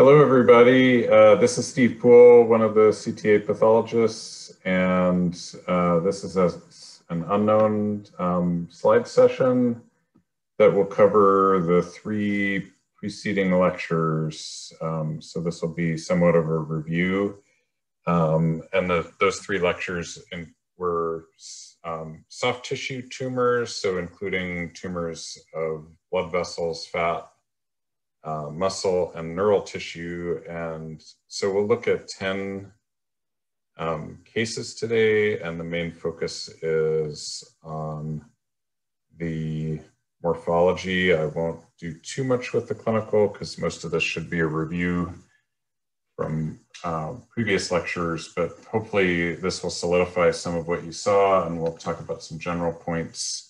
Hello, everybody. Uh, this is Steve Pool, one of the CTA pathologists, and uh, this is a, an unknown um, slide session that will cover the three preceding lectures. Um, so this will be somewhat of a review. Um, and the, those three lectures in, were um, soft tissue tumors, so including tumors of blood vessels, fat, uh, muscle and neural tissue. And so we'll look at 10 um, cases today, and the main focus is on the morphology. I won't do too much with the clinical because most of this should be a review from uh, previous lectures, but hopefully this will solidify some of what you saw and we'll talk about some general points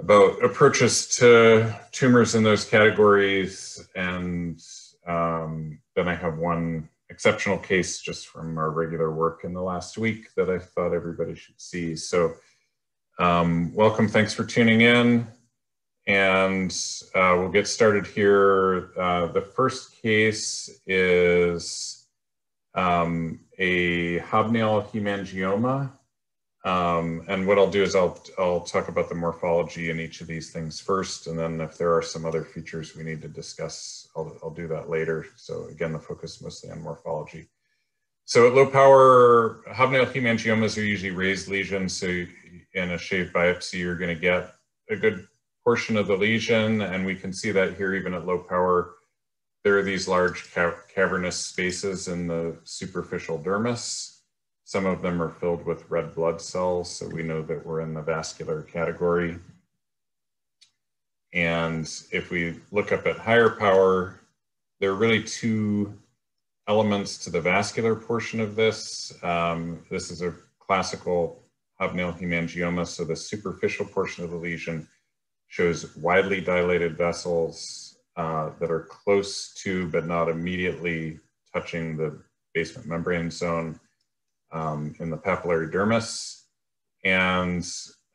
about approaches to tumors in those categories. And um, then I have one exceptional case just from our regular work in the last week that I thought everybody should see. So um, welcome, thanks for tuning in. And uh, we'll get started here. Uh, the first case is um, a hobnail hemangioma. Um, and what I'll do is I'll, I'll talk about the morphology in each of these things first, and then if there are some other features we need to discuss, I'll, I'll do that later. So again, the focus mostly on morphology. So at low power, hobnail hemangiomas are usually raised lesions. So in a shaved biopsy, you're gonna get a good portion of the lesion, and we can see that here even at low power, there are these large ca cavernous spaces in the superficial dermis. Some of them are filled with red blood cells, so we know that we're in the vascular category. And if we look up at higher power, there are really two elements to the vascular portion of this. Um, this is a classical hobnail hemangioma, so the superficial portion of the lesion shows widely dilated vessels uh, that are close to but not immediately touching the basement membrane zone um, in the papillary dermis. And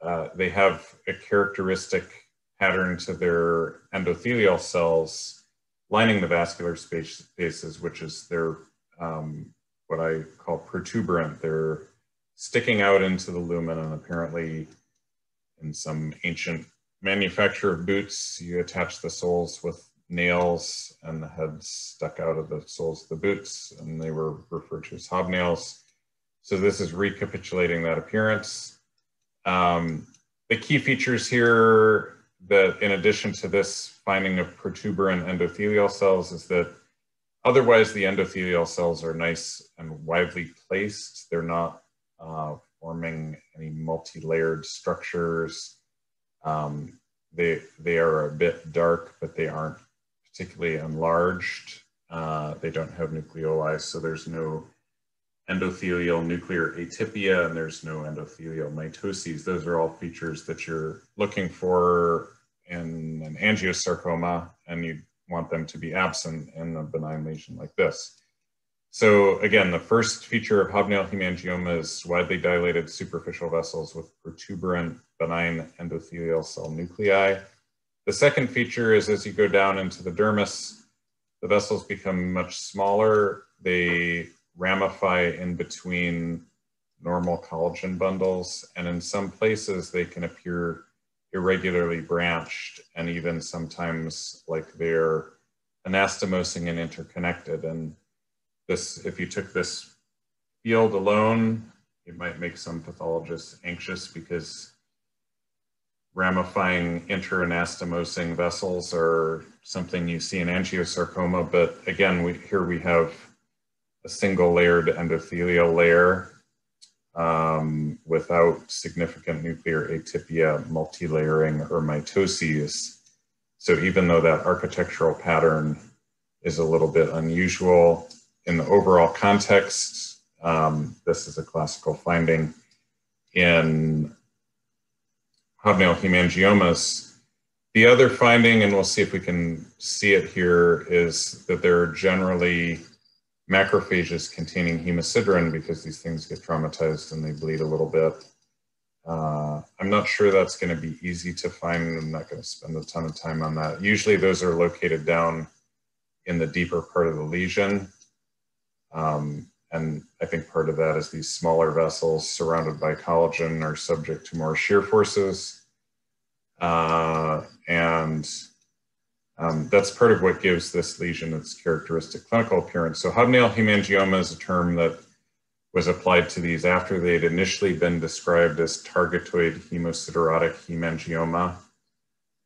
uh, they have a characteristic pattern to their endothelial cells lining the vascular spaces, which is their um, what I call protuberant. They're sticking out into the lumen and apparently in some ancient manufacture of boots, you attach the soles with nails and the heads stuck out of the soles of the boots and they were referred to as hobnails. So this is recapitulating that appearance. Um, the key features here that in addition to this finding of protuberant endothelial cells is that otherwise the endothelial cells are nice and widely placed. They're not uh, forming any multi-layered structures. Um, they, they are a bit dark, but they aren't particularly enlarged. Uh, they don't have nucleoli, so there's no endothelial nuclear atypia and there's no endothelial mitoses. Those are all features that you're looking for in an angiosarcoma and you want them to be absent in a benign lesion like this. So again, the first feature of hobnail hemangioma is widely dilated superficial vessels with protuberant benign endothelial cell nuclei. The second feature is as you go down into the dermis, the vessels become much smaller. They ramify in between normal collagen bundles. And in some places, they can appear irregularly branched and even sometimes like they're anastomosing and interconnected. And this, if you took this field alone, it might make some pathologists anxious because ramifying interanastomosing vessels are something you see in angiosarcoma. But again, we, here we have a single layered endothelial layer um, without significant nuclear atypia, multi-layering, or mitoses. So even though that architectural pattern is a little bit unusual in the overall context, um, this is a classical finding in hobnail hemangiomas. The other finding, and we'll see if we can see it here, is that there are generally macrophages containing hemosiderin because these things get traumatized and they bleed a little bit. Uh, I'm not sure that's going to be easy to find. I'm not going to spend a ton of time on that. Usually those are located down in the deeper part of the lesion. Um, and I think part of that is these smaller vessels surrounded by collagen are subject to more shear forces. Uh, and um, that's part of what gives this lesion its characteristic clinical appearance. So hobnail hemangioma is a term that was applied to these after they had initially been described as targetoid hemosiderotic hemangioma.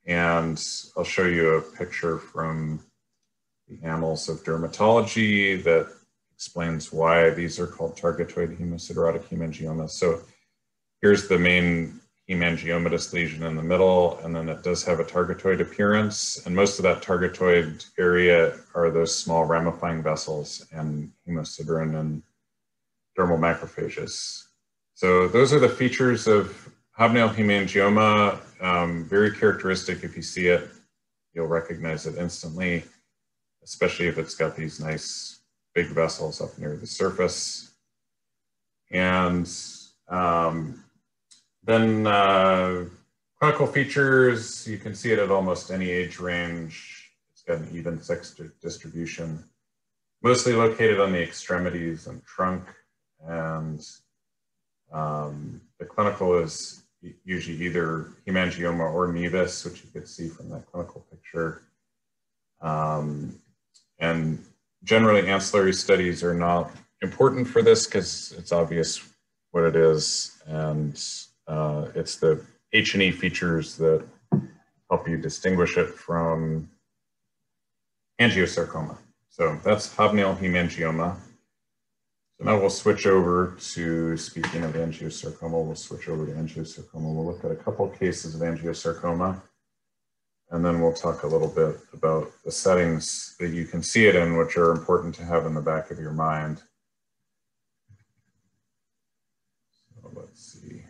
And I'll show you a picture from the Annals of Dermatology that explains why these are called targetoid hemosiderotic hemangiomas. So here's the main hemangiomatous lesion in the middle, and then it does have a targetoid appearance. And most of that targetoid area are those small ramifying vessels and hemosiderin and dermal macrophages. So those are the features of hobnail hemangioma. Um, very characteristic. If you see it, you'll recognize it instantly, especially if it's got these nice big vessels up near the surface. And um, then uh, clinical features, you can see it at almost any age range. It's got an even sex distribution, mostly located on the extremities and trunk. And um, the clinical is usually either hemangioma or nevus, which you could see from that clinical picture. Um, and generally ancillary studies are not important for this because it's obvious what it is. And uh, it's the H&E features that help you distinguish it from angiosarcoma. So that's hobnail hemangioma. So now we'll switch over to, speaking of angiosarcoma, we'll switch over to angiosarcoma. We'll look at a couple of cases of angiosarcoma, and then we'll talk a little bit about the settings that you can see it in, which are important to have in the back of your mind. So let's see.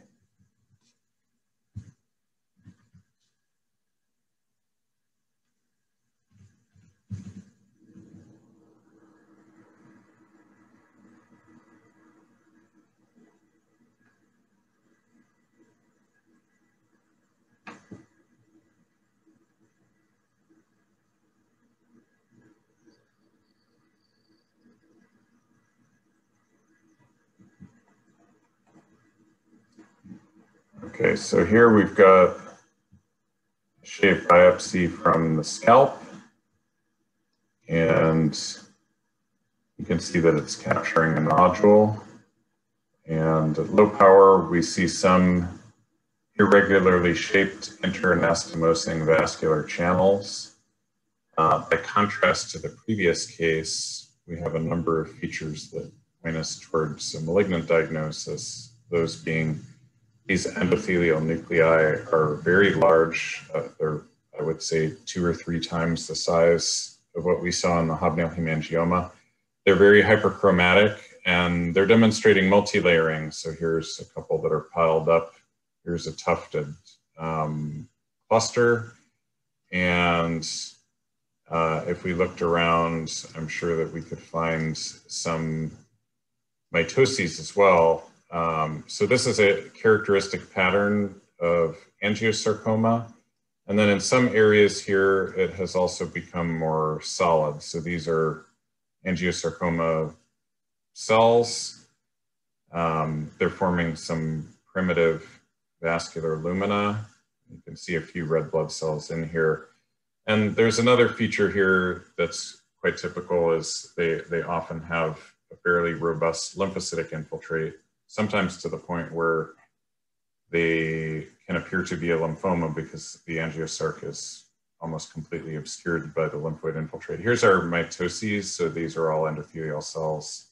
Okay, so here we've got shave biopsy from the scalp. And you can see that it's capturing a nodule. And at low power, we see some irregularly shaped interanastomosing vascular channels. Uh, by contrast to the previous case, we have a number of features that point us towards a malignant diagnosis, those being these endothelial nuclei are very large. Uh, they're, I would say, two or three times the size of what we saw in the hobnail hemangioma. They're very hyperchromatic and they're demonstrating multi-layering. So here's a couple that are piled up. Here's a tufted um, cluster. And uh, if we looked around, I'm sure that we could find some mitoses as well um, so this is a characteristic pattern of angiosarcoma. And then in some areas here, it has also become more solid. So these are angiosarcoma cells. Um, they're forming some primitive vascular lumina. You can see a few red blood cells in here. And there's another feature here that's quite typical is they, they often have a fairly robust lymphocytic infiltrate sometimes to the point where they can appear to be a lymphoma because the angiosarc is almost completely obscured by the lymphoid infiltrate. Here's our mitoses. So these are all endothelial cells.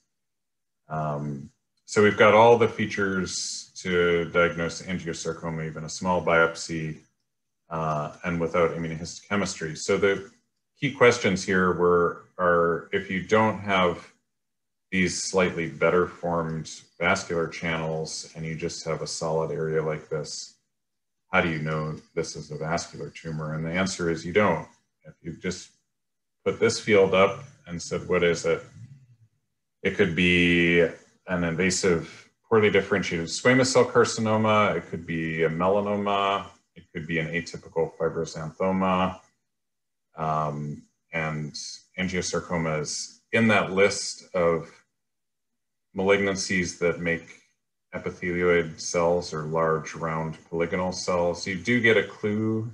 Um, so we've got all the features to diagnose angiosarcoma, even a small biopsy, uh, and without immunohistochemistry. So the key questions here were, are if you don't have these slightly better formed vascular channels and you just have a solid area like this, how do you know this is a vascular tumor? And the answer is you don't. If you just put this field up and said, what is it? It could be an invasive, poorly differentiated squamous cell carcinoma. It could be a melanoma. It could be an atypical fibroxanthoma. Um, and angiosarcoma is in that list of malignancies that make epithelioid cells or large round polygonal cells. You do get a clue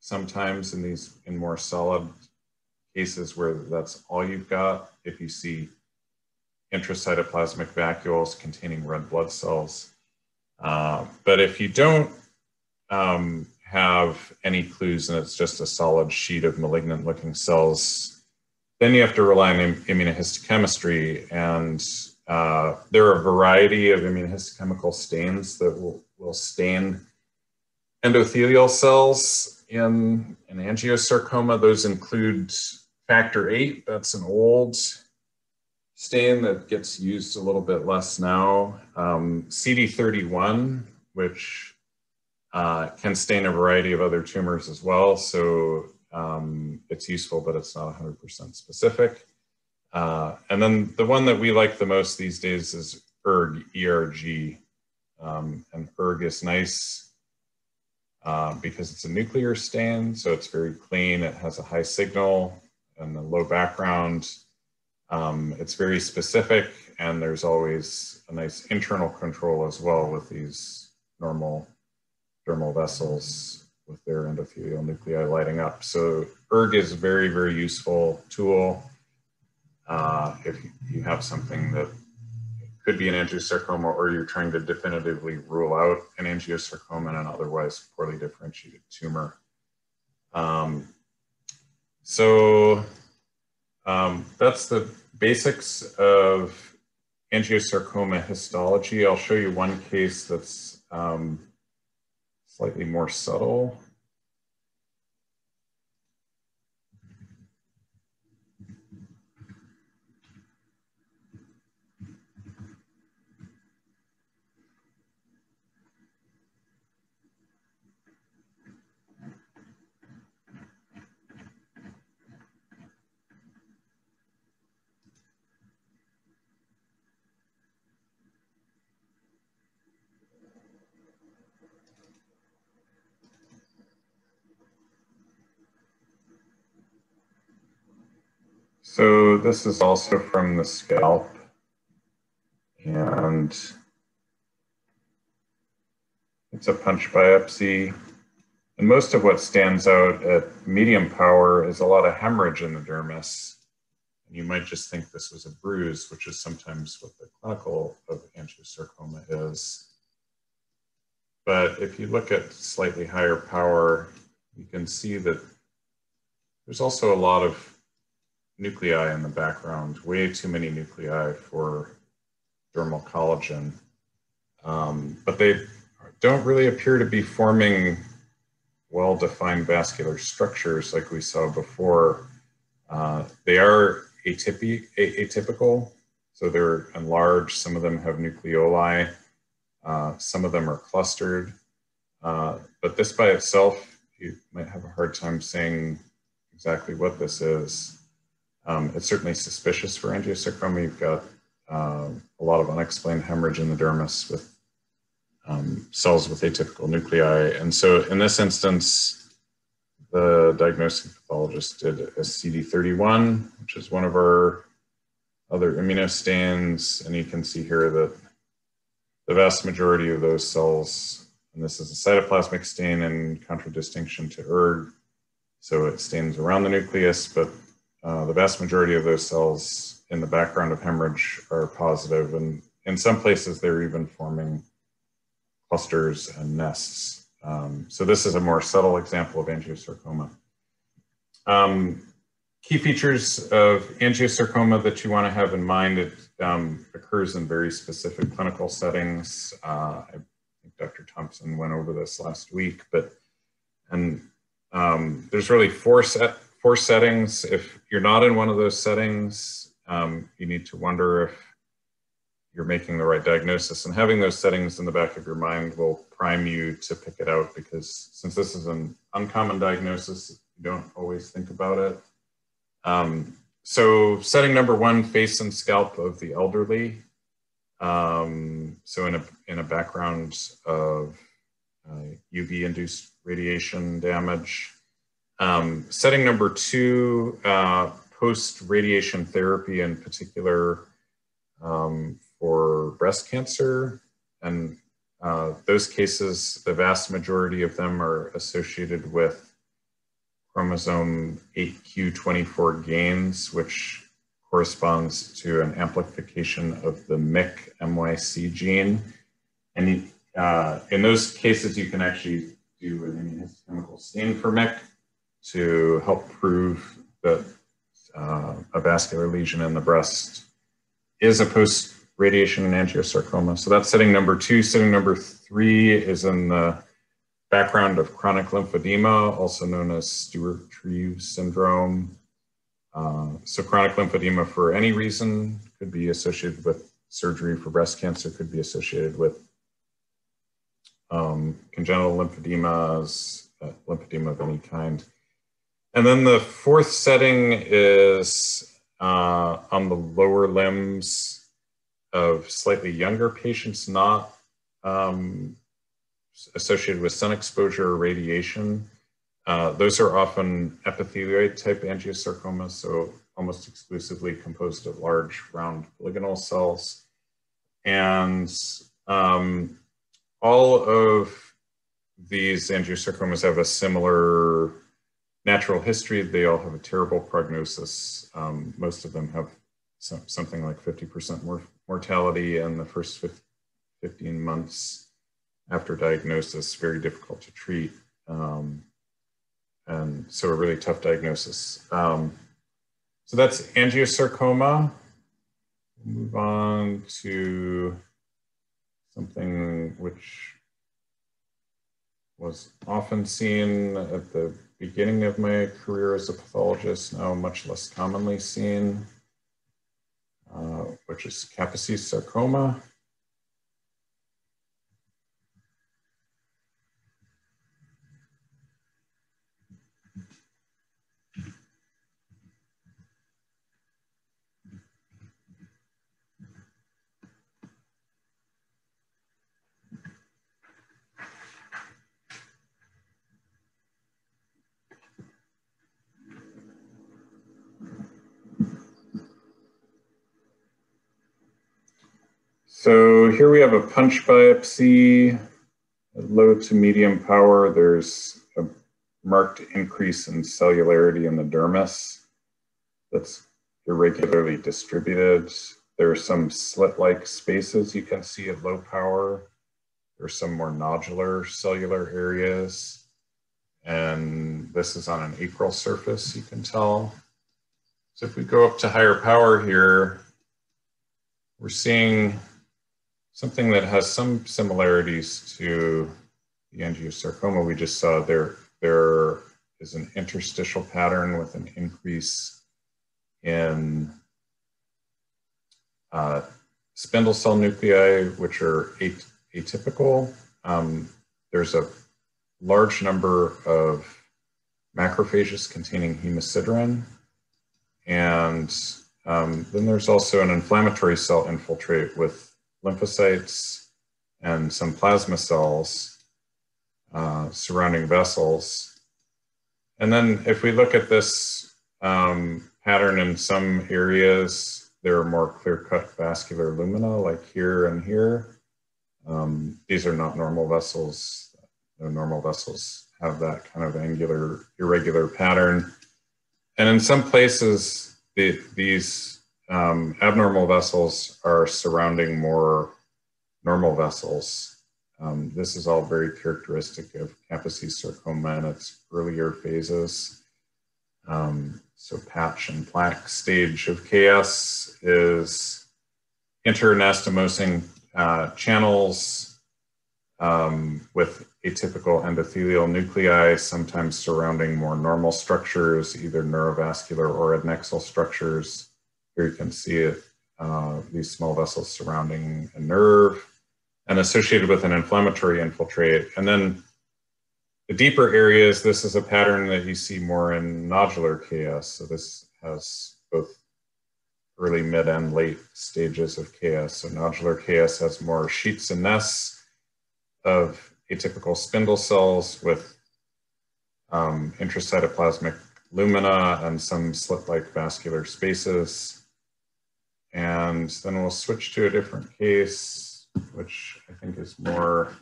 sometimes in these in more solid cases where that's all you've got. If you see intracytoplasmic vacuoles containing red blood cells. Uh, but if you don't um, have any clues and it's just a solid sheet of malignant looking cells, then you have to rely on immunohistochemistry. And uh, there are a variety of immunohistochemical stains that will, will stain endothelial cells in an angiosarcoma. Those include factor eight, that's an old stain that gets used a little bit less now. Um, CD31, which uh, can stain a variety of other tumors as well. So um, it's useful, but it's not 100% specific. Uh, and then the one that we like the most these days is ERG, ERG. Um, and ERG is nice uh, because it's a nuclear stain, so it's very clean. It has a high signal and a low background. Um, it's very specific, and there's always a nice internal control as well with these normal dermal vessels with their endothelial nuclei lighting up. So ERG is a very, very useful tool uh, if you have something that could be an angiosarcoma or you're trying to definitively rule out an angiosarcoma and an otherwise poorly differentiated tumor. Um, so um, that's the basics of angiosarcoma histology. I'll show you one case that's um, slightly more subtle. So this is also from the scalp. And it's a punch biopsy. And most of what stands out at medium power is a lot of hemorrhage in the dermis. And you might just think this was a bruise, which is sometimes what the clinical of angiosarcoma is. But if you look at slightly higher power, you can see that there's also a lot of nuclei in the background, way too many nuclei for dermal collagen. Um, but they don't really appear to be forming well-defined vascular structures like we saw before. Uh, they are atypi atypical, so they're enlarged. Some of them have nucleoli. Uh, some of them are clustered. Uh, but this by itself, you might have a hard time saying exactly what this is. Um, it's certainly suspicious for angiosarcoma. You've got uh, a lot of unexplained hemorrhage in the dermis with um, cells with atypical nuclei. And so in this instance, the diagnosing pathologist did a CD31, which is one of our other immunostains. And you can see here that the vast majority of those cells, and this is a cytoplasmic stain in contradistinction to ERG, so it stains around the nucleus, but uh, the vast majority of those cells in the background of hemorrhage are positive, and in some places they're even forming clusters and nests. Um, so this is a more subtle example of angiosarcoma. Um, key features of angiosarcoma that you want to have in mind, it um, occurs in very specific clinical settings. Uh, I think Dr. Thompson went over this last week, but and um, there's really four set four settings. If you're not in one of those settings, um, you need to wonder if you're making the right diagnosis. And having those settings in the back of your mind will prime you to pick it out because since this is an uncommon diagnosis, you don't always think about it. Um, so setting number one, face and scalp of the elderly. Um, so in a, in a background of uh, UV-induced radiation damage, um, setting number two, uh, post-radiation therapy in particular um, for breast cancer. And uh, those cases, the vast majority of them are associated with chromosome 8q24 gains, which corresponds to an amplification of the MYC MYC gene. And uh, in those cases, you can actually do an immunohistochemical stain for MYC to help prove that uh, a vascular lesion in the breast is a post-radiation angiosarcoma. So that's setting number two. Setting number three is in the background of chronic lymphedema, also known as Stewart-Treves syndrome. Uh, so chronic lymphedema for any reason could be associated with surgery for breast cancer, could be associated with um, congenital lymphedemas, uh, lymphedema of any kind. And then the fourth setting is uh, on the lower limbs of slightly younger patients not um, associated with sun exposure or radiation. Uh, those are often epithelioid type angiosarcomas, so almost exclusively composed of large round polygonal cells. And um, all of these angiosarcomas have a similar natural history. They all have a terrible prognosis. Um, most of them have some, something like 50% more mortality in the first 15 months after diagnosis, very difficult to treat. Um, and so a really tough diagnosis. Um, so that's angiosarcoma. We'll move on to something which was often seen at the beginning of my career as a pathologist, now much less commonly seen, uh, which is Kaposi's sarcoma. So here we have a punch biopsy, low to medium power. There's a marked increase in cellularity in the dermis that's irregularly distributed. There are some slit-like spaces you can see at low power. There's some more nodular cellular areas. And this is on an acral surface, you can tell. So if we go up to higher power here, we're seeing something that has some similarities to the angiosarcoma we just saw. There, there is an interstitial pattern with an increase in uh, spindle cell nuclei, which are atypical. Um, there's a large number of macrophages containing hemosiderin. And um, then there's also an inflammatory cell infiltrate with lymphocytes and some plasma cells uh, surrounding vessels. And then if we look at this um, pattern in some areas, there are more clear-cut vascular lumina like here and here. Um, these are not normal vessels. No normal vessels have that kind of angular, irregular pattern. And in some places, the, these um, abnormal vessels are surrounding more normal vessels. Um, this is all very characteristic of Kaposi's sarcoma in its earlier phases. Um, so patch and plaque stage of KS is interanastomosing uh, channels um, with atypical endothelial nuclei, sometimes surrounding more normal structures, either neurovascular or adnexal structures. Here you can see it, uh, these small vessels surrounding a nerve and associated with an inflammatory infiltrate. And then the deeper areas, this is a pattern that you see more in nodular KS. So this has both early, mid, and late stages of KS. So nodular KS has more sheets and nests of atypical spindle cells with um, intracytoplasmic lumina and some slit-like vascular spaces. And then we'll switch to a different case, which I think is more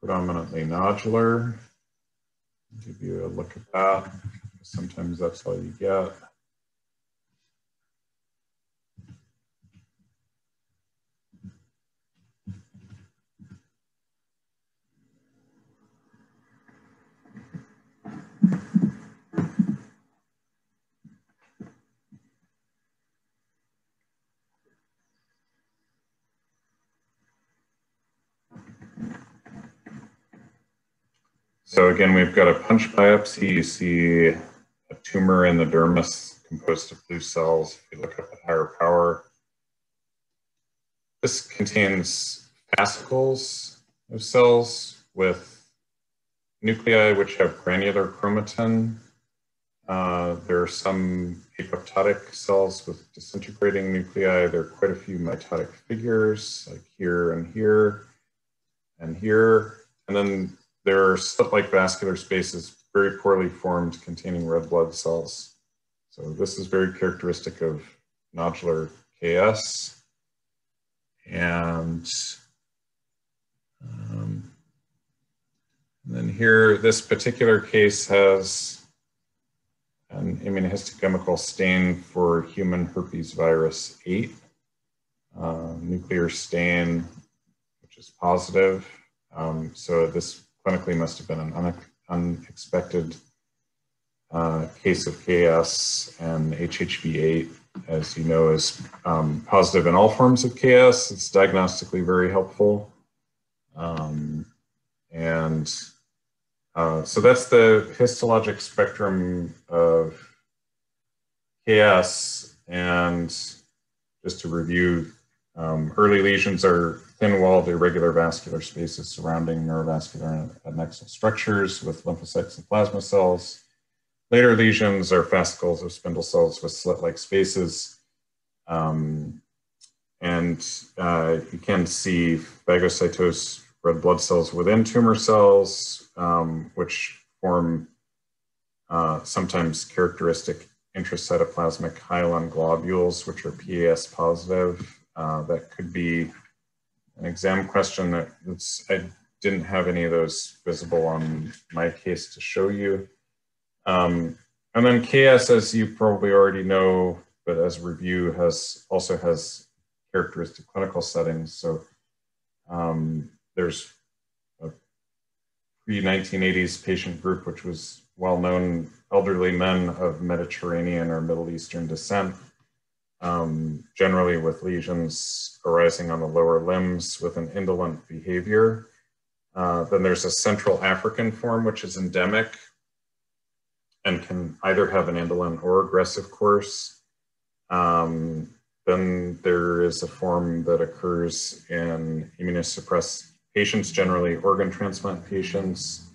predominantly nodular. Give you a look at that. Sometimes that's all you get. So again, we've got a punch biopsy. You see a tumor in the dermis composed of blue cells. If you look up at higher power, this contains fascicles of cells with nuclei which have granular chromatin. Uh, there are some apoptotic cells with disintegrating nuclei. There are quite a few mitotic figures, like here and here and here. And then there are slit-like vascular spaces very poorly formed containing red blood cells. So this is very characteristic of nodular KS. And, um, and then here, this particular case has an immunohistochemical stain for human herpes virus 8, uh, nuclear stain, which is positive. Um, so this clinically must have been an unexpected uh, case of KS and HHV8, as you know, is um, positive in all forms of KS. It's diagnostically very helpful. Um, and uh, so that's the histologic spectrum of KS. And just to review, um, early lesions are thin-walled irregular vascular spaces surrounding neurovascular and adnexal structures with lymphocytes and plasma cells. Later lesions are fascicles of spindle cells with slit-like spaces. Um, and uh, you can see phagocytosed red blood cells within tumor cells, um, which form uh, sometimes characteristic intracytoplasmic hyaline globules, which are PAS positive. Uh, that could be an exam question that I didn't have any of those visible on my case to show you. Um, and then KS, as you probably already know, but as review has also has characteristic clinical settings. So um, there's a pre-1980s patient group, which was well-known elderly men of Mediterranean or Middle Eastern descent um, generally with lesions arising on the lower limbs with an indolent behavior. Uh, then there's a Central African form, which is endemic and can either have an indolent or aggressive course. Um, then there is a form that occurs in immunosuppressed patients, generally organ transplant patients,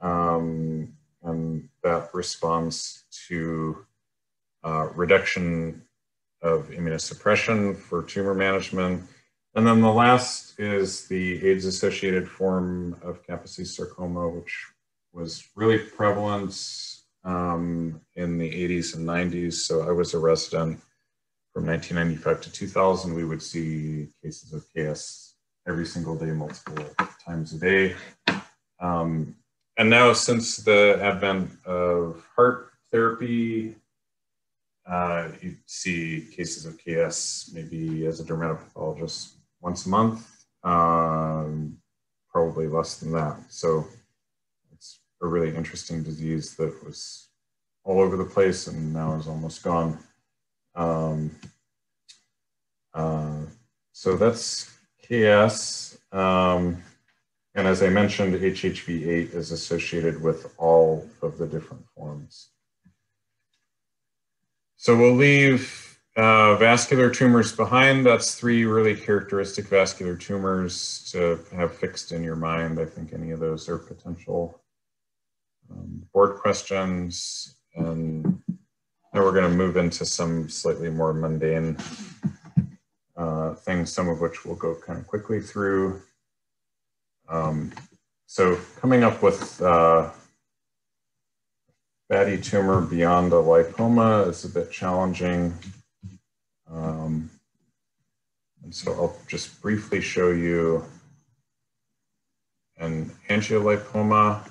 um, and that responds to uh, reduction of immunosuppression for tumor management. And then the last is the AIDS-associated form of Kaposi sarcoma, which was really prevalent um, in the 80s and 90s. So I was a resident from 1995 to 2000. We would see cases of KS every single day, multiple times a day. Um, and now, since the advent of HAART therapy uh, you see cases of KS maybe as a dermatopathologist once a month, um, probably less than that. So it's a really interesting disease that was all over the place and now is almost gone. Um, uh, so that's KS. Um, and as I mentioned, HHV8 is associated with all of the different forms. So we'll leave uh, vascular tumors behind. That's three really characteristic vascular tumors to have fixed in your mind. I think any of those are potential um, board questions. And now we're going to move into some slightly more mundane uh, things, some of which we'll go kind of quickly through. Um, so coming up with uh, fatty tumor beyond a lipoma is a bit challenging. Um, and so I'll just briefly show you an angiolipoma.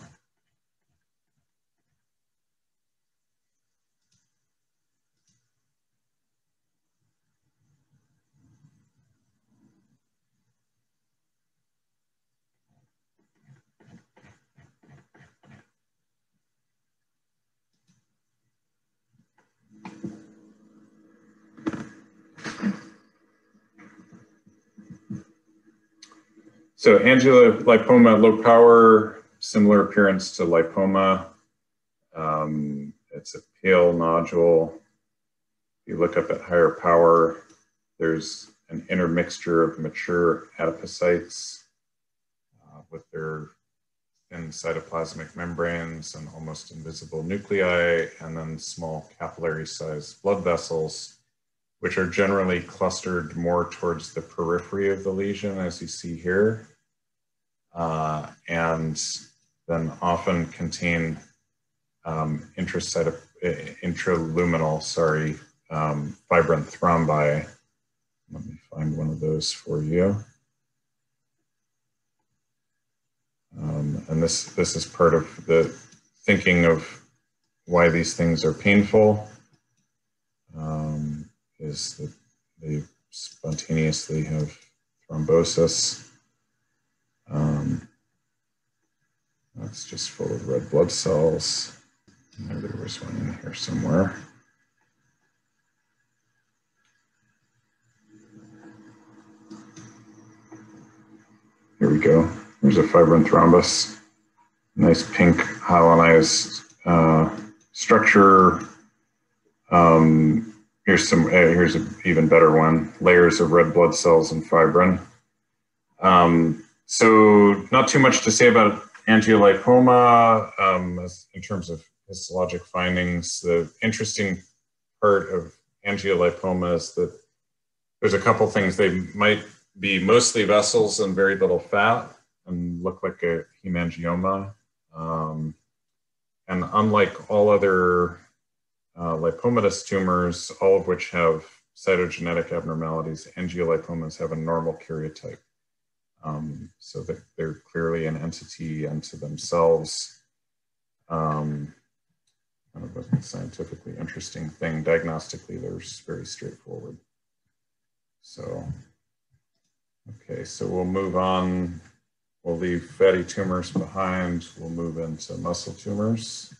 So angiolipoma, low power, similar appearance to lipoma. Um, it's a pale nodule. If you look up at higher power, there's an intermixture of mature adipocytes uh, with their thin cytoplasmic membranes and almost invisible nuclei, and then small capillary sized blood vessels, which are generally clustered more towards the periphery of the lesion, as you see here uh, and then often contain um, intraluminal, sorry, um, thrombi. Let me find one of those for you. Um, and this, this is part of the thinking of why these things are painful, um, is that they spontaneously have thrombosis. Um, that's just full of red blood cells. There was one in here somewhere. Here we go. There's a fibrin thrombus. Nice pink hyalinized uh, structure. Um, here's some. Uh, here's an even better one. Layers of red blood cells and fibrin. Um, so not too much to say about angiolipoma um, in terms of histologic findings. The interesting part of angiolipoma is that there's a couple things. They might be mostly vessels and very little fat and look like a hemangioma. Um, and unlike all other uh, lipomatous tumors, all of which have cytogenetic abnormalities, angiolipomas have a normal karyotype um, so that they're clearly an entity unto themselves. Um, kind of a scientifically interesting thing. Diagnostically, they're very straightforward. So, okay, so we'll move on. We'll leave fatty tumors behind. We'll move into muscle tumors.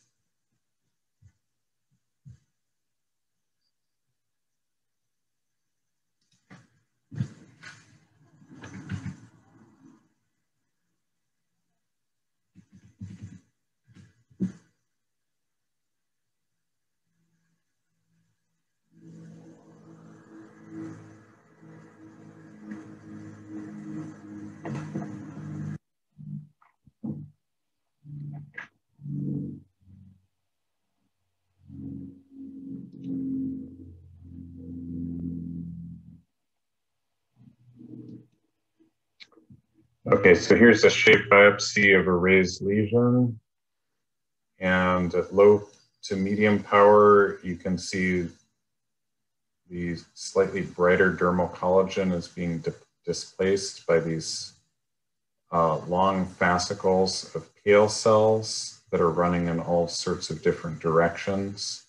Okay, so here's a shave biopsy of a raised lesion. And at low to medium power, you can see the slightly brighter dermal collagen is being di displaced by these uh, long fascicles of pale cells that are running in all sorts of different directions.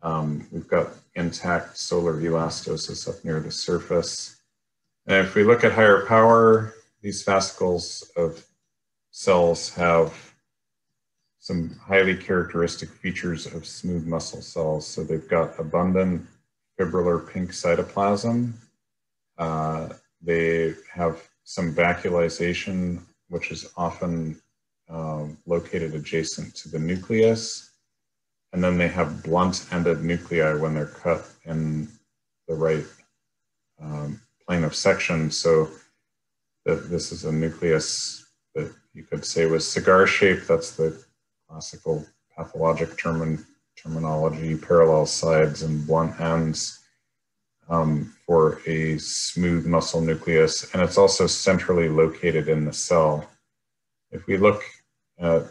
Um, we've got intact solar elastosis up near the surface. And if we look at higher power, these fascicles of cells have some highly characteristic features of smooth muscle cells. So they've got abundant fibrillar pink cytoplasm. Uh, they have some vacuolization, which is often um, located adjacent to the nucleus. And then they have blunt-ended nuclei when they're cut in the right um, plane of section. So that this is a nucleus that you could say was cigar shaped. That's the classical pathologic term terminology, parallel sides and blunt ends um, for a smooth muscle nucleus. And it's also centrally located in the cell. If we look at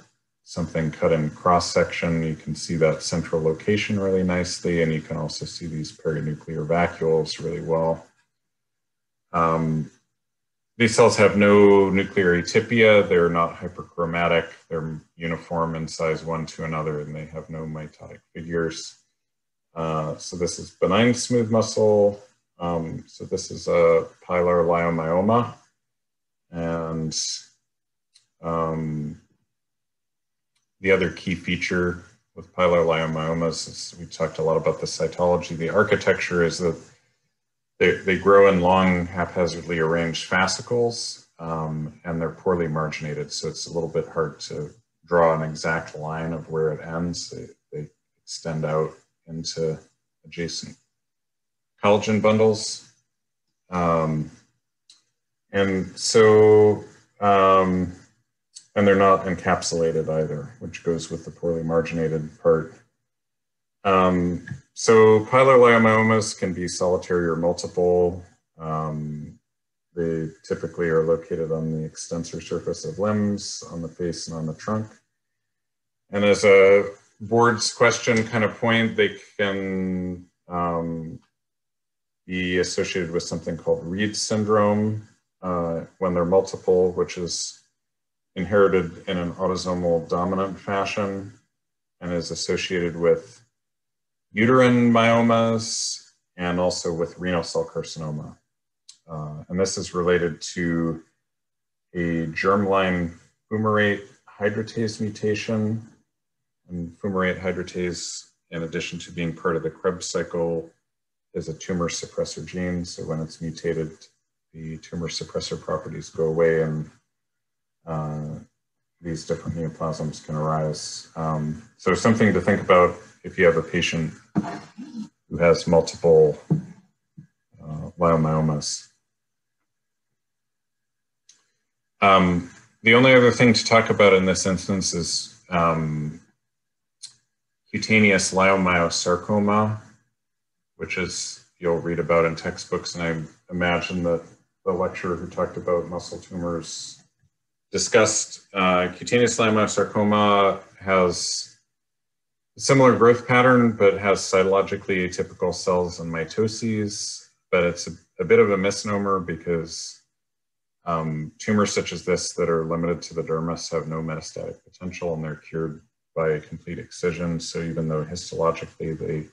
something cut in cross section, you can see that central location really nicely, and you can also see these perinuclear vacuoles really well. Um, these cells have no nuclear atypia. They're not hyperchromatic. They're uniform in size one to another, and they have no mitotic figures. Uh, so this is benign smooth muscle. Um, so this is a pilar leiomyoma. And um, the other key feature with pilar leiomyomas is we talked a lot about the cytology. The architecture is that they, they grow in long, haphazardly arranged fascicles, um, and they're poorly marginated. So it's a little bit hard to draw an exact line of where it ends. They, they extend out into adjacent collagen bundles. Um, and so, um, and they're not encapsulated either, which goes with the poorly marginated part. Um, so leiomyomas can be solitary or multiple. Um, they typically are located on the extensor surface of limbs, on the face and on the trunk. And as a board's question kind of point, they can um, be associated with something called Reed syndrome uh, when they're multiple, which is inherited in an autosomal dominant fashion and is associated with uterine myomas, and also with renal cell carcinoma. Uh, and this is related to a germline fumarate hydratase mutation. And fumarate hydratase, in addition to being part of the Krebs cycle, is a tumor suppressor gene. So when it's mutated, the tumor suppressor properties go away and uh, these different neoplasms can arise. Um, so something to think about if you have a patient who has multiple uh, leiomyomas. Um, the only other thing to talk about in this instance is um, cutaneous leiomyosarcoma, which is you'll read about in textbooks, and I imagine that the lecturer who talked about muscle tumors discussed uh, cutaneous leiomyosarcoma has similar growth pattern, but has cytologically atypical cells and mitoses. But it's a, a bit of a misnomer because um, tumors such as this that are limited to the dermis have no metastatic potential and they're cured by complete excision. So even though histologically they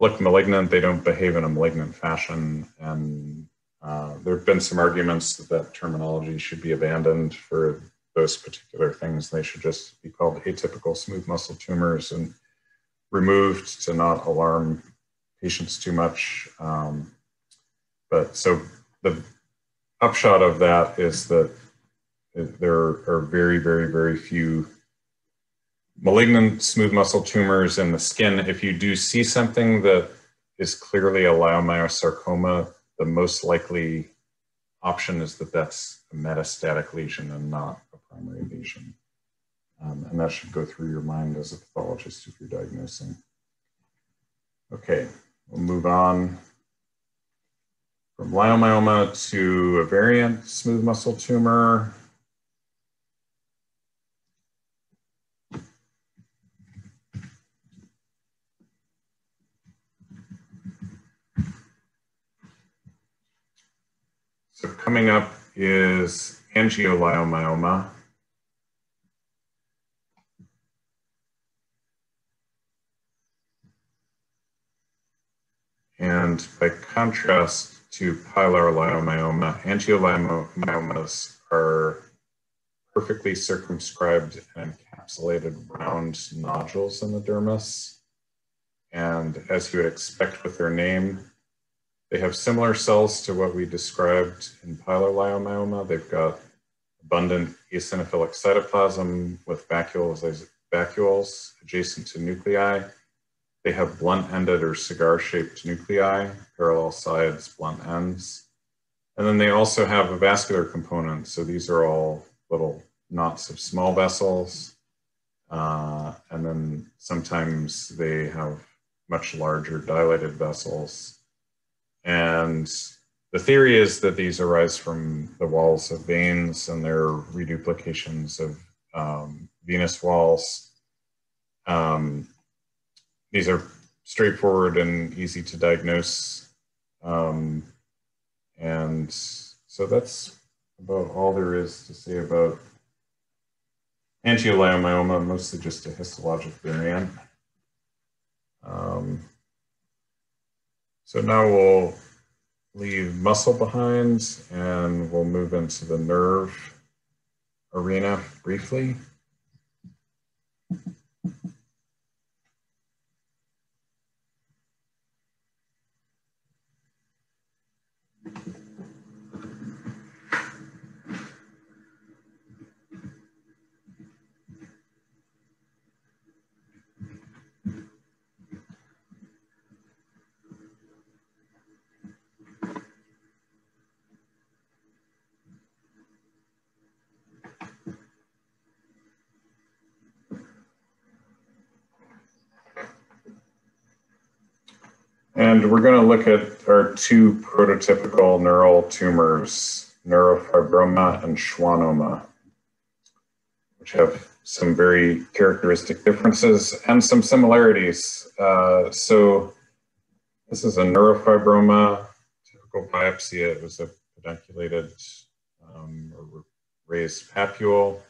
look malignant, they don't behave in a malignant fashion. And uh, there have been some arguments that that terminology should be abandoned for those particular things. They should just be called atypical smooth muscle tumors. And removed to not alarm patients too much. Um, but so the upshot of that is that there are very, very, very few malignant smooth muscle tumors in the skin. If you do see something that is clearly a leiomyosarcoma, the most likely option is that that's a metastatic lesion and not a primary lesion. Um, and that should go through your mind as a pathologist if you're diagnosing. Okay, we'll move on from leiomyoma to a variant smooth muscle tumor. So coming up is angioleiomyoma. And by contrast to pilar leiomyoma, angioleiomyomas are perfectly circumscribed and encapsulated round nodules in the dermis. And as you would expect with their name, they have similar cells to what we described in pilar leiomyoma. They've got abundant eosinophilic cytoplasm with vacuoles, vacuoles adjacent to nuclei they have blunt-ended or cigar-shaped nuclei, parallel sides, blunt ends. And then they also have a vascular component. So these are all little knots of small vessels. Uh, and then sometimes they have much larger dilated vessels. And the theory is that these arise from the walls of veins and they're reduplications of um, venous walls. Um, these are straightforward and easy to diagnose. Um, and so that's about all there is to say about angioleiomyoma, mostly just a histologic variant. Um, so now we'll leave muscle behind and we'll move into the nerve arena briefly. And we're going to look at our two prototypical neural tumors, neurofibroma and schwannoma, which have some very characteristic differences and some similarities. Uh, so this is a neurofibroma, typical biopsy. It was a pedunculated um, or raised papule.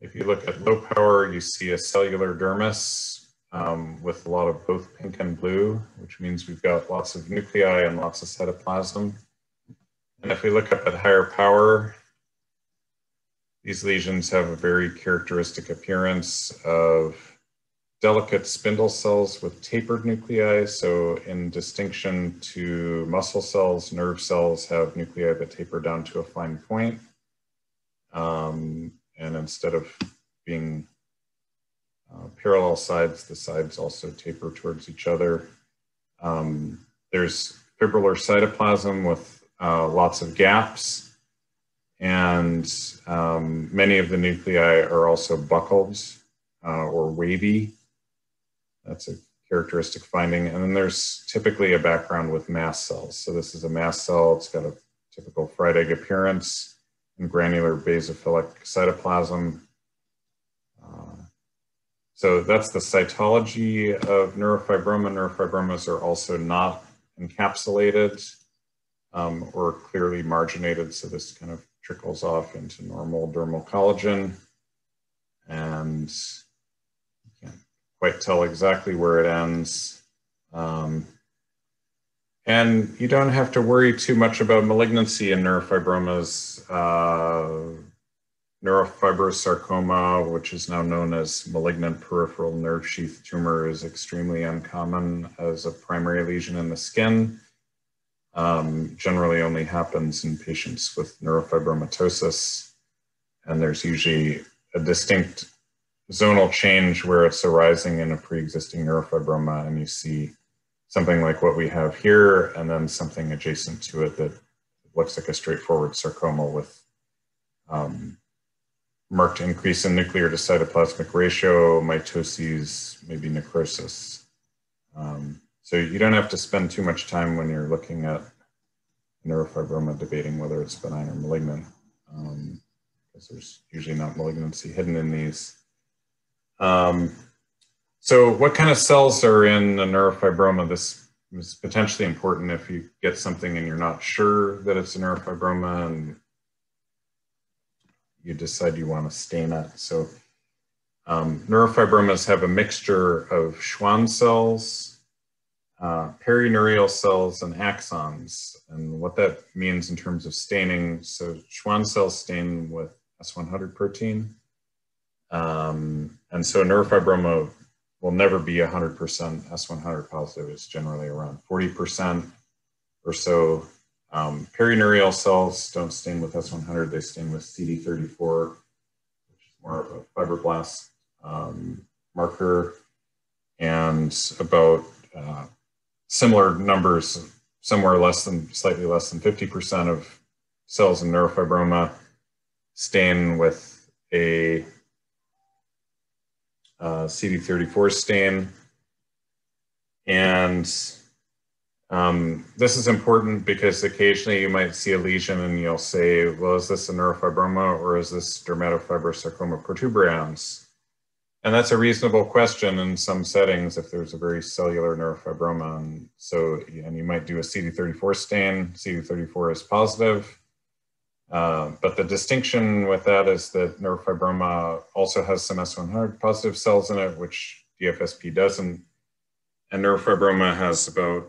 If you look at low power, you see a cellular dermis um, with a lot of both pink and blue, which means we've got lots of nuclei and lots of cytoplasm. And if we look up at higher power, these lesions have a very characteristic appearance of delicate spindle cells with tapered nuclei. So in distinction to muscle cells, nerve cells have nuclei that taper down to a fine point. Um, and instead of being uh, parallel sides, the sides also taper towards each other. Um, there's fibrillar cytoplasm with uh, lots of gaps, and um, many of the nuclei are also buckled uh, or wavy. That's a characteristic finding. And then there's typically a background with mast cells. So this is a mast cell, it's got a typical fried egg appearance and granular basophilic cytoplasm so that's the cytology of neurofibroma. Neurofibromas are also not encapsulated um, or clearly marginated. So this kind of trickles off into normal dermal collagen. And you can't quite tell exactly where it ends. Um, and you don't have to worry too much about malignancy in neurofibromas. Uh, neurofibrosarcoma, which is now known as malignant peripheral nerve sheath tumor, is extremely uncommon as a primary lesion in the skin. Um, generally only happens in patients with neurofibromatosis, and there's usually a distinct zonal change where it's arising in a pre-existing neurofibroma, and you see something like what we have here, and then something adjacent to it that looks like a straightforward sarcoma with um, marked increase in nuclear to cytoplasmic ratio, mitoses, maybe necrosis. Um, so you don't have to spend too much time when you're looking at neurofibroma debating whether it's benign or malignant, um, because there's usually not malignancy hidden in these. Um, so what kind of cells are in a neurofibroma? This is potentially important if you get something and you're not sure that it's a neurofibroma and you decide you want to stain it. So um, neurofibromas have a mixture of Schwann cells, uh, perineurial cells, and axons. And what that means in terms of staining, so Schwann cells stain with S100 protein. Um, and so neurofibroma will never be 100% S100 positive. It's generally around 40% or so um, perineurial cells don't stain with S100, they stain with CD34, which is more of a fibroblast um, marker, and about uh, similar numbers, somewhere less than, slightly less than 50% of cells in neurofibroma stain with a uh, CD34 stain. And Um, this is important because occasionally you might see a lesion and you'll say, well, is this a neurofibroma or is this dermatofibrosarcoma protuberans? And that's a reasonable question in some settings if there's a very cellular neurofibroma. And so, and you might do a CD34 stain, CD34 is positive. Uh, but the distinction with that is that neurofibroma also has some S100 positive cells in it, which DFSP doesn't. And neurofibroma has about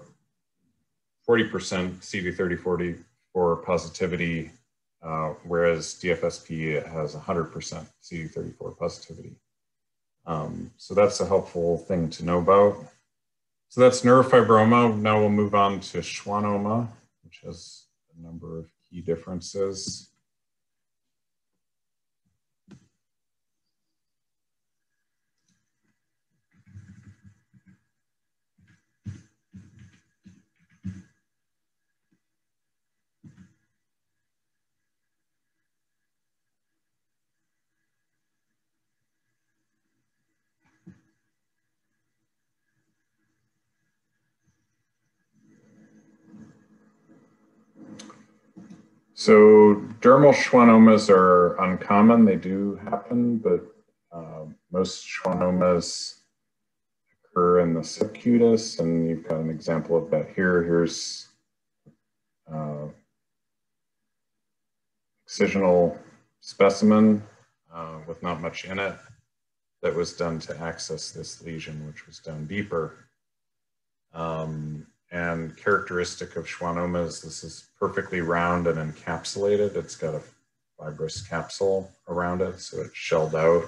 40% CD3044 positivity, uh, whereas DFSP has 100% CD34 positivity. Um, so that's a helpful thing to know about. So that's neurofibroma. Now we'll move on to schwannoma, which has a number of key differences. So dermal schwannomas are uncommon. They do happen, but uh, most schwannomas occur in the subcutis, and you've got an example of that here. Here's uh, excisional specimen uh, with not much in it that was done to access this lesion, which was done deeper. Um, and characteristic of schwannomas, this is perfectly round and encapsulated. It's got a fibrous capsule around it, so it's shelled out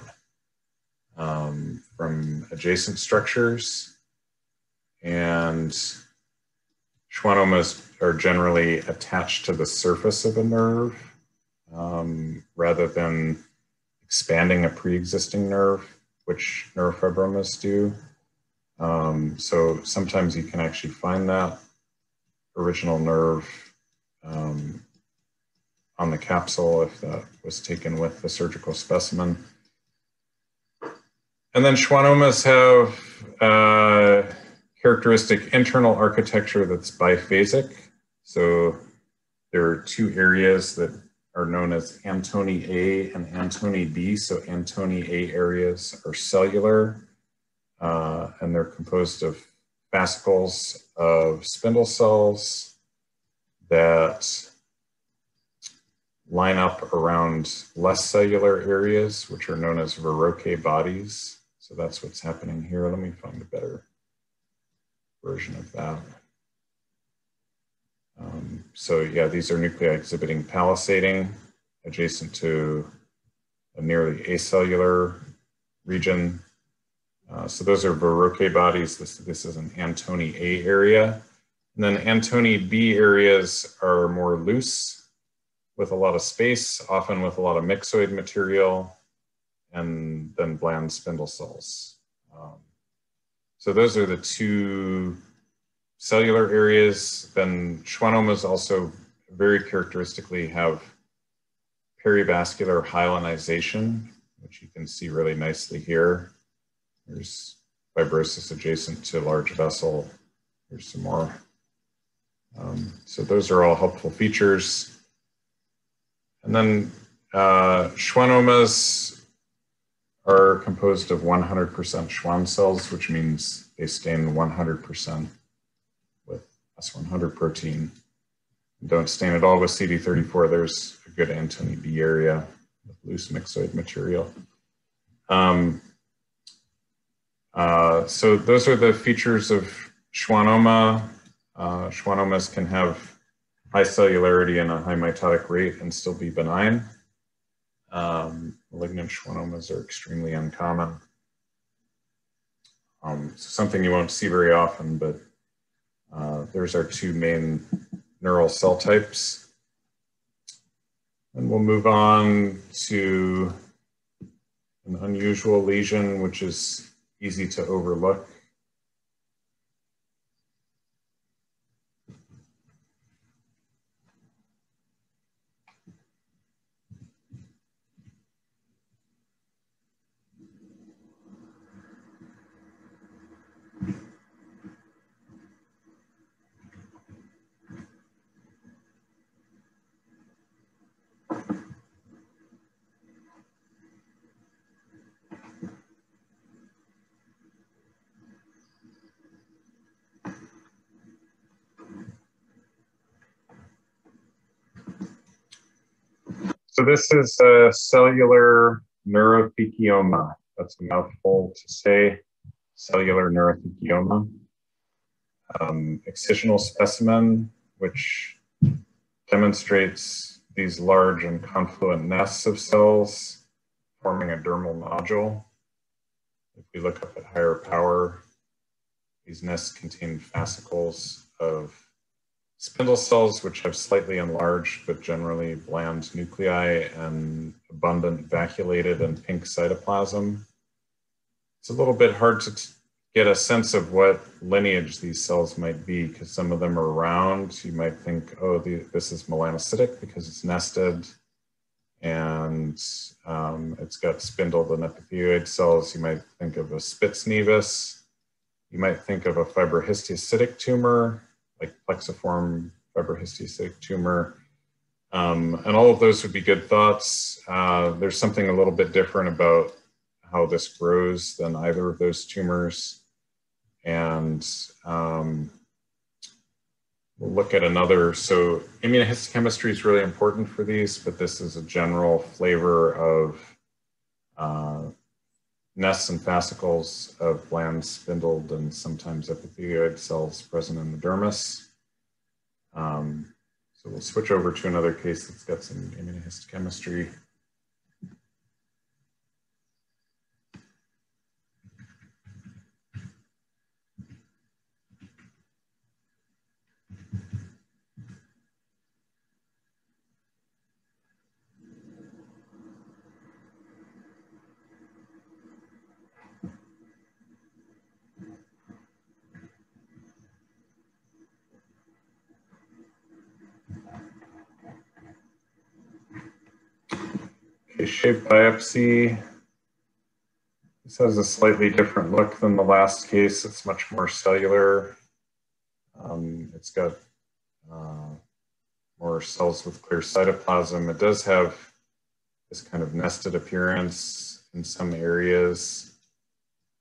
um, from adjacent structures. And schwannomas are generally attached to the surface of a nerve um, rather than expanding a pre-existing nerve, which neurofibromas do. Um, so sometimes you can actually find that original nerve um, on the capsule if that was taken with the surgical specimen. And then schwannomas have uh, characteristic internal architecture that's biphasic. So there are two areas that are known as Antoni A and Antoni B. So Antoni A areas are cellular uh, and they're composed of fascicles of spindle cells that line up around less cellular areas, which are known as Verocay bodies. So that's what's happening here. Let me find a better version of that. Um, so yeah, these are nuclei exhibiting palisading adjacent to a nearly acellular region uh, so those are Verocay bodies. This, this is an Antoni A area. And then Antoni B areas are more loose with a lot of space, often with a lot of myxoid material, and then bland spindle cells. Um, so those are the two cellular areas. Then schwannomas also very characteristically have perivascular hyalinization, which you can see really nicely here. There's fibrosis adjacent to large vessel. Here's some more. Um, so those are all helpful features. And then uh, schwannomas are composed of 100% Schwann cells, which means they stain 100% with S100 protein. Don't stain at all with CD34. There's a good Antoni B area with loose myxoid material. Um, uh, so those are the features of schwannoma. Uh, schwannomas can have high cellularity and a high mitotic rate and still be benign. Um, malignant schwannomas are extremely uncommon. Um, something you won't see very often, but uh, there's our two main neural cell types. And we'll move on to an unusual lesion, which is easy to overlook. So this is a cellular neurothekeoma. That's a mouthful to say, cellular neurothekeoma. Um, excisional specimen, which demonstrates these large and confluent nests of cells forming a dermal nodule. If we look up at higher power, these nests contain fascicles of spindle cells, which have slightly enlarged but generally bland nuclei and abundant vacuolated and pink cytoplasm. It's a little bit hard to get a sense of what lineage these cells might be because some of them are round. You might think, oh, the, this is melanocytic because it's nested and um, it's got spindled and epithelioid cells. You might think of a Spitz nevus. You might think of a fibrohistiocytic tumor like plexiform fibrohistiocytic tumor. Um, and all of those would be good thoughts. Uh, there's something a little bit different about how this grows than either of those tumors. And um, we'll look at another. So immunohistochemistry is really important for these, but this is a general flavor of uh, nests and fascicles of bland spindled and sometimes epithelioid cells present in the dermis. Um, so we'll switch over to another case that's got some immunohistochemistry. Shape biopsy. This has a slightly different look than the last case. It's much more cellular. Um, it's got uh, more cells with clear cytoplasm. It does have this kind of nested appearance in some areas,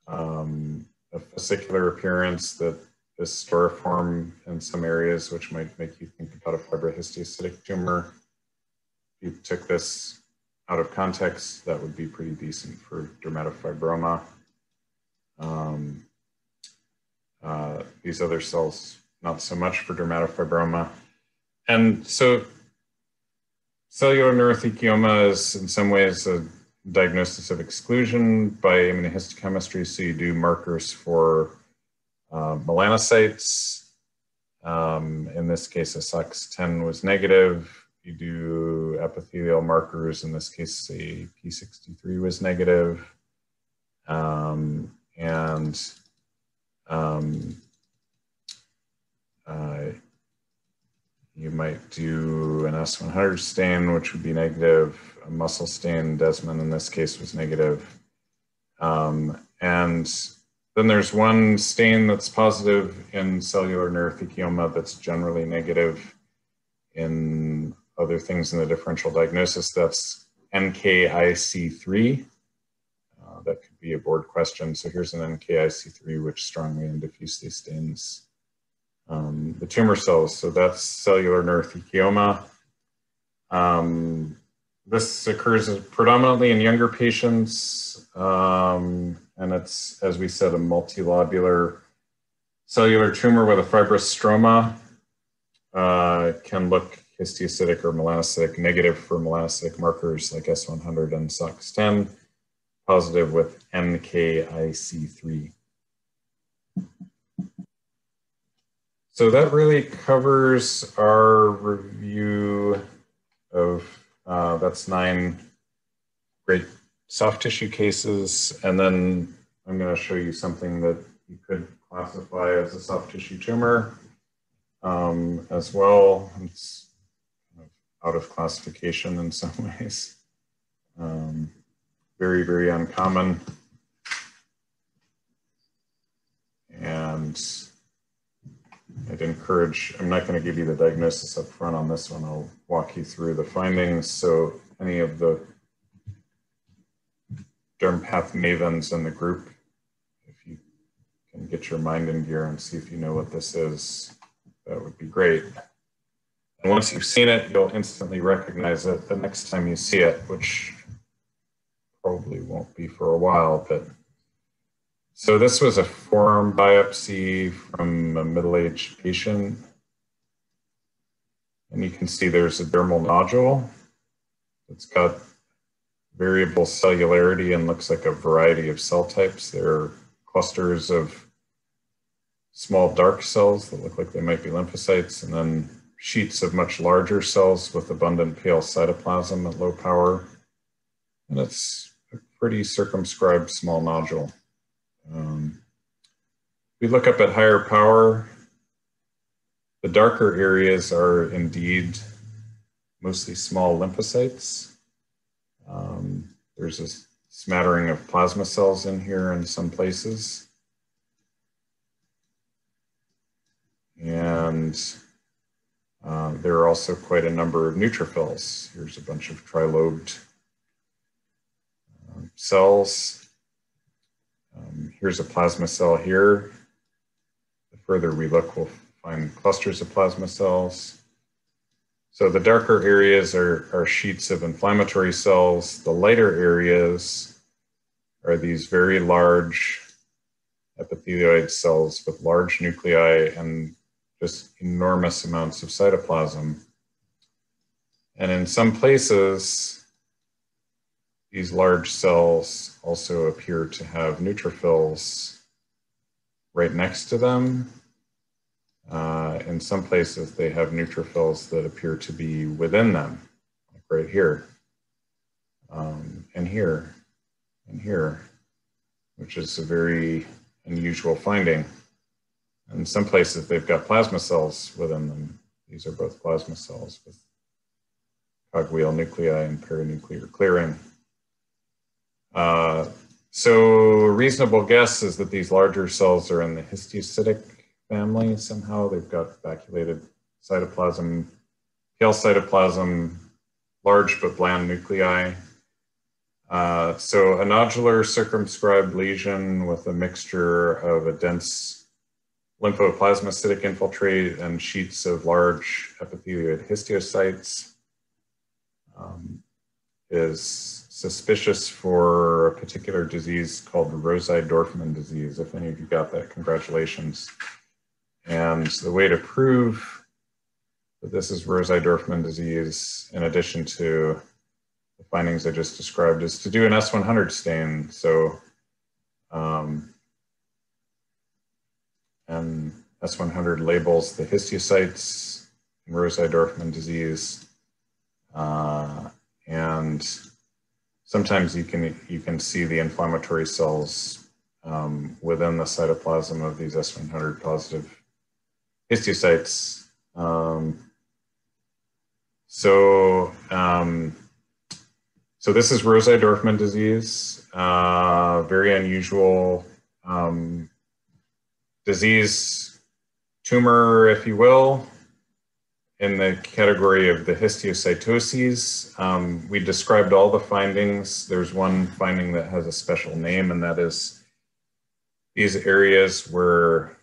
um, a fascicular appearance that is storiform in some areas, which might make you think about a fibrohistiocytic tumor. You took this out of context, that would be pretty decent for dermatofibroma. Um, uh, these other cells, not so much for dermatofibroma. And so cellular neurothekeoma is in some ways a diagnosis of exclusion by immunohistochemistry. So you do markers for uh, melanocytes. Um, in this case, a SOX10 was negative you do epithelial markers, in this case, say P63 was negative, um, and um, uh, you might do an S100 stain, which would be negative, a muscle stain, desmin in this case was negative. Um, and then there's one stain that's positive in cellular neurothekeoma that's generally negative in other things in the differential diagnosis. That's NKI/C3. Uh, that could be a board question. So here's an NKI/C3 which strongly and diffusely stains um, the tumor cells. So that's cellular neurothekeoma. Um, this occurs predominantly in younger patients, um, and it's, as we said, a multilobular cellular tumor with a fibrous stroma. Uh, can look histiocytic or melanocytic, negative for melanocytic markers like S100 and SOX10, positive with NKI/C3. So that really covers our review of, uh, that's nine great soft tissue cases. And then I'm gonna show you something that you could classify as a soft tissue tumor um, as well. It's out of classification in some ways. Um, very, very uncommon. And I'd encourage, I'm not going to give you the diagnosis up front on this one. I'll walk you through the findings. So any of the dermpath mavens in the group, if you can get your mind in gear and see if you know what this is, that would be great. And once you've seen it, you'll instantly recognize it the next time you see it, which probably won't be for a while. But so this was a forearm biopsy from a middle-aged patient. And you can see there's a dermal nodule. It's got variable cellularity and looks like a variety of cell types. There are clusters of small dark cells that look like they might be lymphocytes, and then sheets of much larger cells with abundant pale cytoplasm at low power. And it's a pretty circumscribed small nodule. Um, we look up at higher power. The darker areas are indeed mostly small lymphocytes. Um, there's a smattering of plasma cells in here in some places. And uh, there are also quite a number of neutrophils. Here's a bunch of trilobed uh, cells. Um, here's a plasma cell here. The further we look, we'll find clusters of plasma cells. So the darker areas are, are sheets of inflammatory cells. The lighter areas are these very large epithelioid cells with large nuclei and just enormous amounts of cytoplasm. And in some places, these large cells also appear to have neutrophils right next to them uh, in some places, they have neutrophils that appear to be within them, like right here, um, and here, and here, which is a very unusual finding. In some places, they've got plasma cells within them. These are both plasma cells with cogwheel nuclei and perinuclear clearing. Uh, so a reasonable guess is that these larger cells are in the histiocytic family somehow. They've got vacuolated cytoplasm, pale cytoplasm, large but bland nuclei. Uh, so a nodular circumscribed lesion with a mixture of a dense lymphoplasmacytic infiltrate and sheets of large epithelioid histiocytes um, is suspicious for a particular disease called Rosai-Dorfman disease. If any of you got that, congratulations. And the way to prove that this is Rosai-Dorfman disease, in addition to the findings I just described, is to do an S100 stain. So, um, and S100 labels the histiocytes in Rosai-Dorfman disease. Uh, and sometimes you can, you can see the inflammatory cells um, within the cytoplasm of these S100 positive histiocytes. Um, so, um, so this is Rosai-Dorfman disease, uh, very unusual um, disease tumor, if you will, in the category of the histiocytoses. Um, we described all the findings. There's one finding that has a special name, and that is these areas where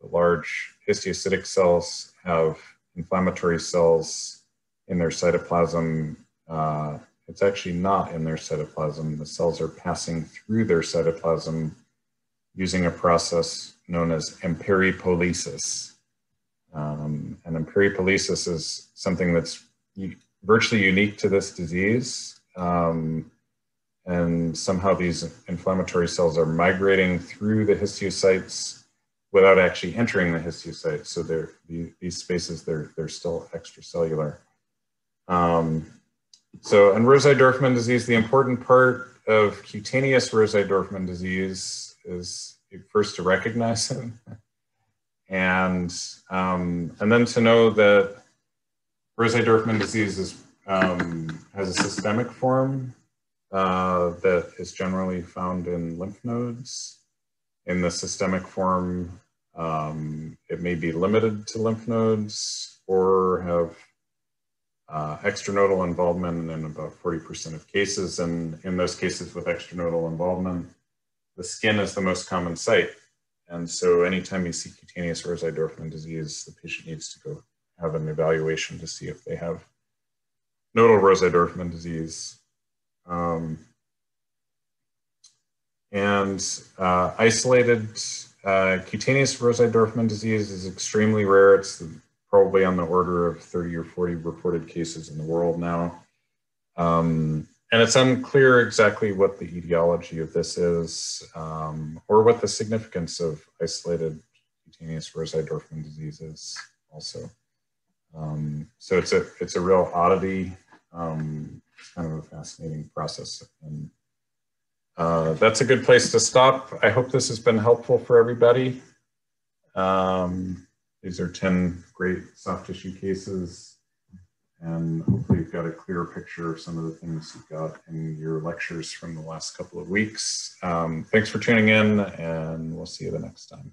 the large histiocytic cells have inflammatory cells in their cytoplasm. Uh, it's actually not in their cytoplasm. The cells are passing through their cytoplasm using a process known as emperipolesis. Um, and emperipolesis is something that's virtually unique to this disease. Um, and somehow these inflammatory cells are migrating through the histiocytes without actually entering the histiocyte. So they're, these spaces, they're, they're still extracellular. Um, so in Rosai-Dorfman disease, the important part of cutaneous Rosai-Dorfman disease is first to recognize it and, um, and then to know that Rosai-Dorfman disease is, um, has a systemic form uh, that is generally found in lymph nodes in the systemic form, um, it may be limited to lymph nodes or have uh, extranodal involvement in about 40% of cases. And in those cases with extranodal involvement, the skin is the most common site. And so anytime you see cutaneous Rosai-Dorfman disease, the patient needs to go have an evaluation to see if they have nodal Rosai-Dorfman disease. Um, and uh, isolated uh, cutaneous Rosai-Dorfman disease is extremely rare. It's probably on the order of 30 or 40 reported cases in the world now. Um, and it's unclear exactly what the etiology of this is um, or what the significance of isolated cutaneous Rosai-Dorfman disease is also. Um, so it's a, it's a real oddity, um, kind of a fascinating process. And uh, that's a good place to stop. I hope this has been helpful for everybody. Um, these are 10 great soft tissue cases. And hopefully you've got a clearer picture of some of the things you have got in your lectures from the last couple of weeks. Um, thanks for tuning in and we'll see you the next time.